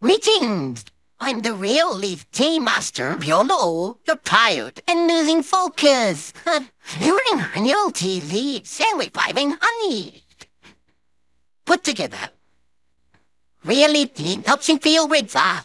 Greetings! I'm the real Leaf Tea Master. You know, you're tired and losing focus. You're annual tea leaves and reviving honey. Put together. Really tea helps you feel richer.